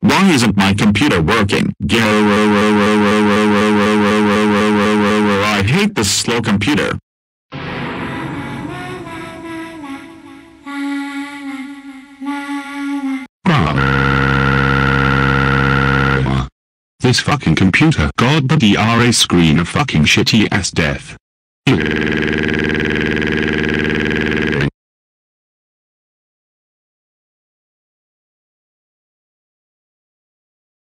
Why isn't my computer working? I hate this slow computer. This fucking computer. God but the DRA screen of fucking shitty ass death.